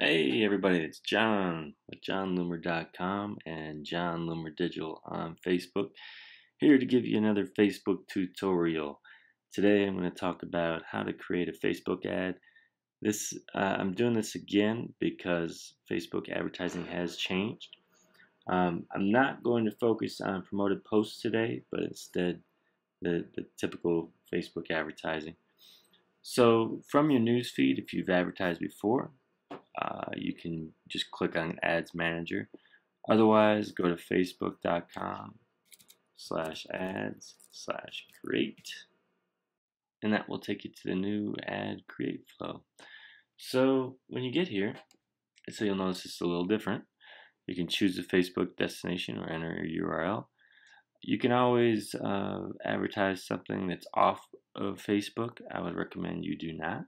Hey everybody, it's Jon with JonLoomer.com and Jon Loomer Digital on Facebook. Here to give you another Facebook tutorial. Today I'm going to talk about how to create a Facebook ad. This uh, I'm doing this again because Facebook advertising has changed. Um, I'm not going to focus on promoted posts today, but instead the, the typical Facebook advertising. So from your newsfeed, if you've advertised before, uh, you can just click on Ads Manager. Otherwise, go to facebook.com slash ads slash create and that will take you to the new ad create flow. So when you get here, so you'll notice it's a little different. You can choose a Facebook destination or enter your URL. You can always uh, advertise something that's off of Facebook. I would recommend you do not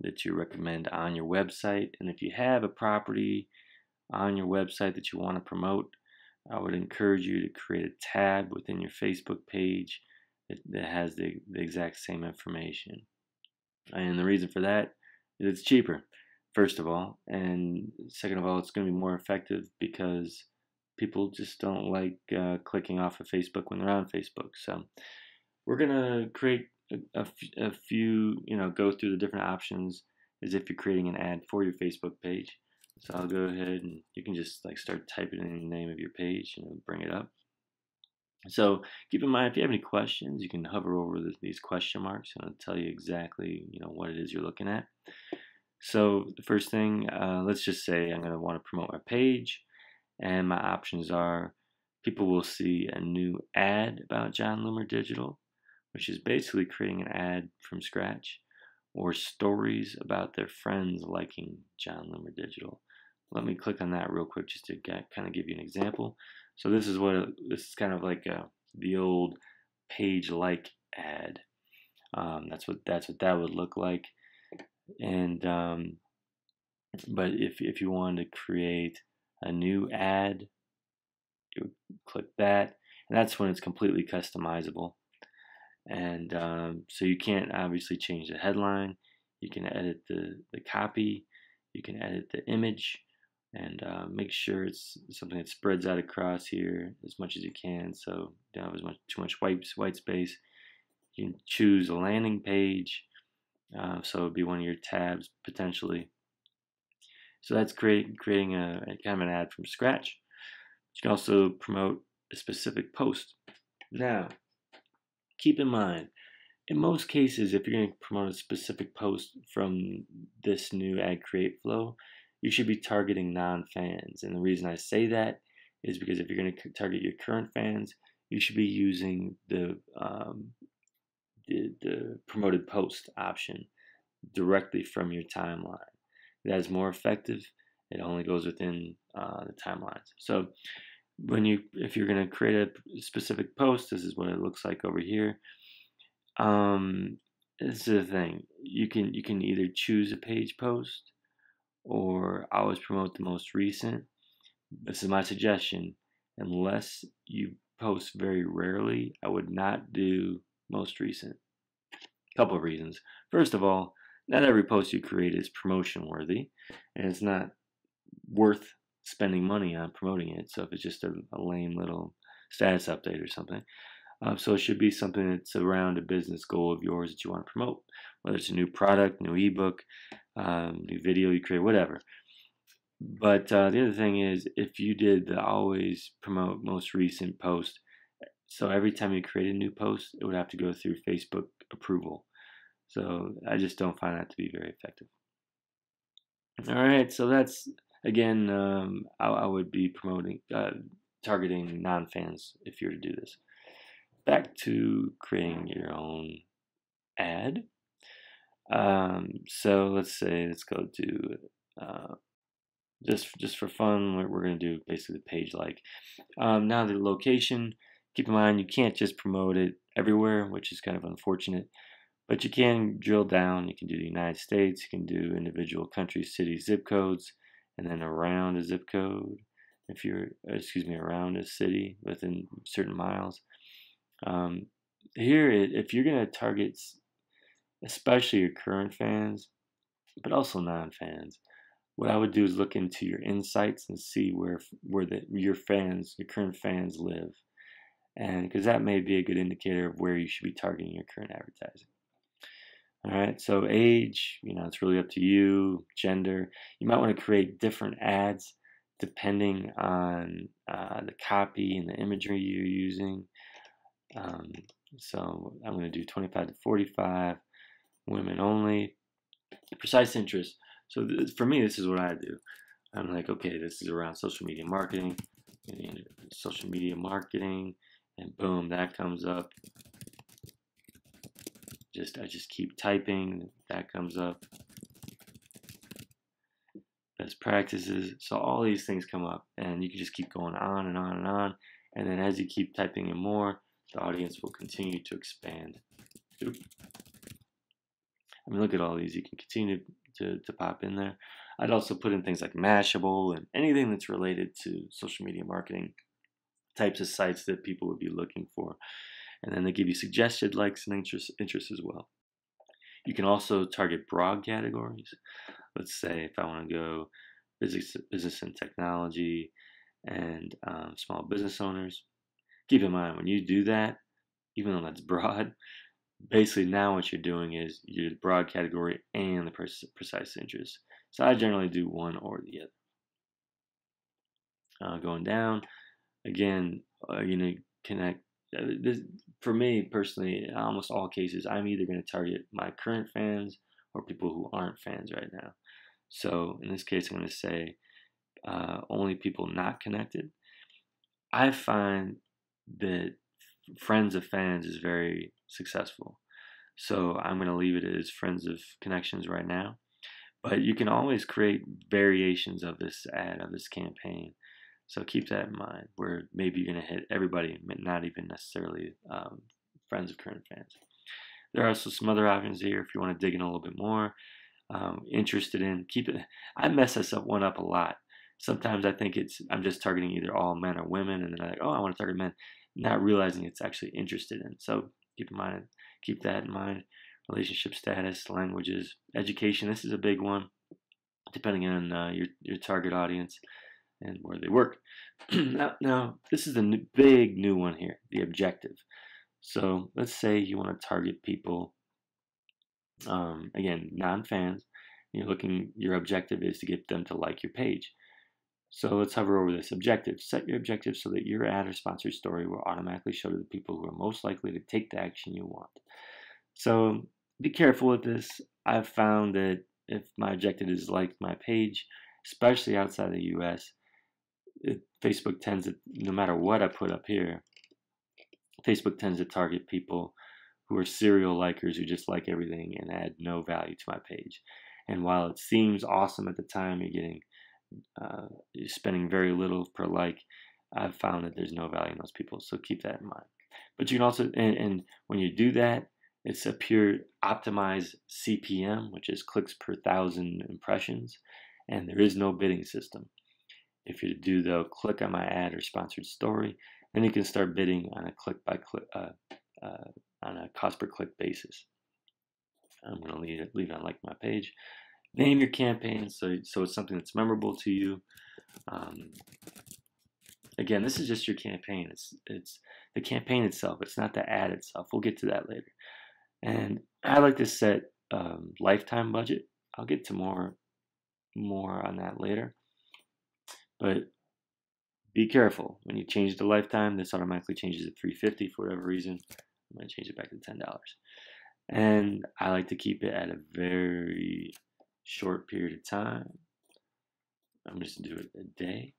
that you recommend on your website. And if you have a property on your website that you want to promote, I would encourage you to create a tab within your Facebook page that, that has the, the exact same information. And the reason for that is it's cheaper, first of all. And second of all, it's going to be more effective because people just don't like uh, clicking off of Facebook when they're on Facebook. So we're going to create a, a few, you know, go through the different options as if you're creating an ad for your Facebook page. So I'll go ahead and you can just like start typing in the name of your page and bring it up. So keep in mind if you have any questions, you can hover over the, these question marks and it'll tell you exactly you know what it is you're looking at. So the first thing, uh, let's just say I'm going to want to promote my page, and my options are people will see a new ad about Jon Loomer Digital which is basically creating an ad from scratch, or stories about their friends liking Jon Loomer Digital. Let me click on that real quick just to get, kind of give you an example. So this is what this is kind of like a, the old page like ad. Um, that's what that's what that would look like. And um, but if if you wanted to create a new ad, you would click that, and that's when it's completely customizable and um, so you can't obviously change the headline. You can edit the, the copy. You can edit the image and uh, make sure it's something that spreads out across here as much as you can so you don't have as much too much white white space. You can choose a landing page uh, so it would be one of your tabs potentially. So that's create, creating a, a kind of an ad from scratch. You can also promote a specific post. Now keep in mind, in most cases, if you're going to promote a specific post from this new ad create flow, you should be targeting non-fans. And the reason I say that is because if you're going to target your current fans, you should be using the um, the, the promoted post option directly from your timeline. That is more effective. It only goes within uh, the timelines. So when you if you're going to create a specific post this is what it looks like over here. Um this is the thing you can you can either choose a page post or always promote the most recent. This is my suggestion unless you post very rarely i would not do most recent. Couple of reasons. First of all not every post you create is promotion worthy and it's not worth spending money on promoting it. So if it's just a, a lame little status update or something. Um, so it should be something that's around a business goal of yours that you want to promote, whether it's a new product, new ebook, um, new video you create, whatever. But uh, the other thing is, if you did the always promote most recent post, so every time you create a new post, it would have to go through Facebook approval. So I just don't find that to be very effective. All right, so that's again, um, I, I, would be promoting, uh, targeting non-fans if you were to do this. Back to creating your own ad. Um, so let's say let's go to uh, just just for fun. We're, we're going to do basically the page like. Um, now the location. Keep in mind you can't just promote it everywhere, which is kind of unfortunate. But you can drill down. You can do the United States. You can do individual countries, cities, zip codes and then around a zip code if you're excuse me around a city within certain miles um, here if you're going to target especially your current fans but also non-fans what I would do is look into your insights and see where where the, your fans, your current fans live, and because that may be a good indicator of where you should be targeting your current advertising. All right, so age, you know, it's really up to you. Gender, you might want to create different ads depending on uh, the copy and the imagery you're using. Um, so I'm going to do 25 to 45, women only. Precise interest. So for me, this is what I do. I'm like, okay, this is around social media marketing, social media marketing, and boom, that comes up. Just I just keep typing, that comes up. Best practices. So all these things come up, and you can just keep going on and on and on. And then as you keep typing in more, the audience will continue to expand. I mean, look at all these. You can continue to, to pop in there. I'd also put in things like Mashable and anything that's related to social media marketing types of sites that people would be looking for. And then they give you suggested likes and interests, interests as well. You can also target broad categories. Let's say if I want to go business, business and technology and um, small business owners. Keep in mind when you do that, even though that's broad, basically now what you're doing is your broad category and the precise interest. So I generally do one or the other. Uh, going down, again, uh, you know, connect. Uh, this, for me personally, in almost all cases, I'm either going to target my current fans or people who aren't fans right now. So in this case, I'm going to say uh, only people not connected. I find that friends of fans is very successful. So I'm going to leave it as friends of connections right now. But you can always create variations of this ad, of this campaign. So keep that in mind, where maybe you're going to hit everybody, not even necessarily um, friends of current fans. There are also some other options here if you want to dig in a little bit more. Um, interested in keep it. I mess this up one up a lot. Sometimes I think it's I'm just targeting either all men or women, and then I'm like, oh, I want to target men, not realizing it's actually interested in. So keep in mind, keep that in mind. Relationship status, languages, education. This is a big one, depending on uh, your your target audience and where they work. now, now, this is a new, big new one here, the objective. So let's say you want to target people, um, again, non-fans. You're looking. Your objective is to get them to like your page. So let's hover over this objective. Set your objective so that your ad or sponsored story will automatically show to the people who are most likely to take the action you want. So be careful with this. I've found that if my objective is like my page, especially outside the US, it, Facebook tends to, no matter what I put up here, Facebook tends to target people who are serial likers who just like everything and add no value to my page. And while it seems awesome at the time, you're getting uh, you're spending very little per like. I've found that there's no value in those people, so keep that in mind. But you can also, and, and when you do that, it's a pure optimized CPM, which is clicks per thousand impressions, and there is no bidding system. If you do though, click on my ad or sponsored story, then you can start bidding on a click by click, uh, uh, on a cost per click basis. I'm going to leave it, leave it on like my page. Name your campaign so so it's something that's memorable to you. Um, again, this is just your campaign. It's it's the campaign itself. It's not the ad itself. We'll get to that later. And I like to set um, lifetime budget. I'll get to more more on that later. But be careful when you change the lifetime. This automatically changes to 350 for whatever reason. I'm going to change it back to $10. And I like to keep it at a very short period of time. I'm just gonna do it a day,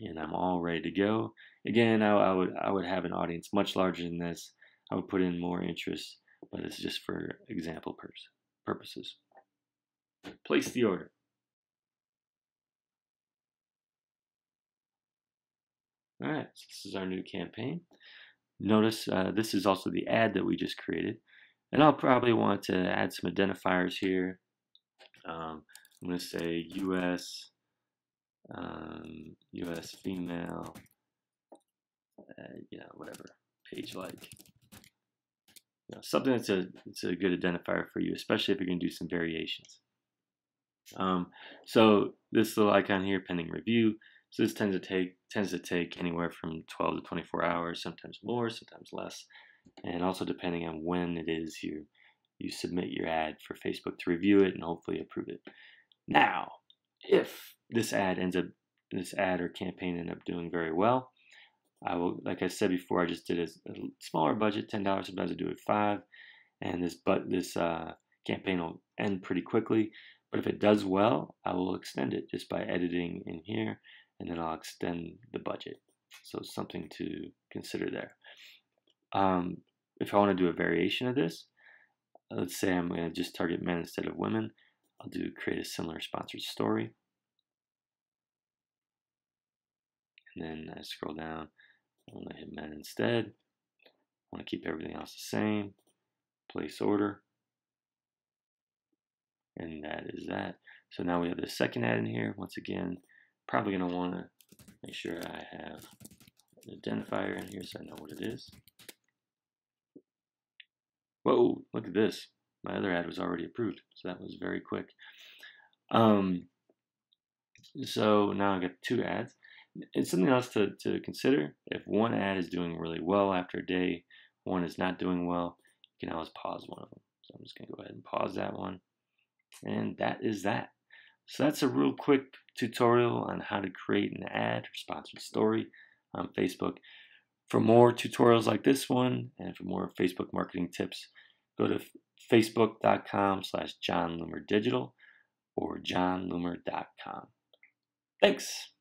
and I'm all ready to go. Again, I, I would I would have an audience much larger than this. I would put in more interest, but it's just for example purposes. Place the order. All right, so this is our new campaign. Notice uh, this is also the ad that we just created. And I'll probably want to add some identifiers here. Um, I'm going to say US, um, US female, uh, you know, whatever, page like. You know, something that's a, it's a good identifier for you, especially if you're going to do some variations. Um, so this little icon here, pending review. So this tends to take tends to take anywhere from 12 to 24 hours, sometimes more, sometimes less, and also depending on when it is you you submit your ad for Facebook to review it and hopefully approve it. Now, if this ad ends up this ad or campaign end up doing very well, I will, like I said before, I just did a, a smaller budget, ten dollars. Sometimes I do it five, and this but this uh, campaign will end pretty quickly. But if it does well, I will extend it just by editing in here, and then I'll extend the budget. So something to consider there. Um, if I want to do a variation of this, let's say I'm going to just target men instead of women, I'll do create a similar sponsored story. And then I scroll down, I want to hit men instead. I want to keep everything else the same. Place order. And that is that. So now we have the second ad in here. Once again, probably going to want to make sure I have an identifier in here so I know what it is. Whoa, look at this. My other ad was already approved, so that was very quick. Um, so now I've got two ads. It's something else to, to consider. If one ad is doing really well after a day, one is not doing well, you can always pause one of them. So I'm just going to go ahead and pause that one. And that is that. So that's a real quick tutorial on how to create an ad or sponsored story on Facebook. For more tutorials like this one and for more Facebook marketing tips, go to facebook.com slash jonloomerdigital or jonloomer.com. Thanks.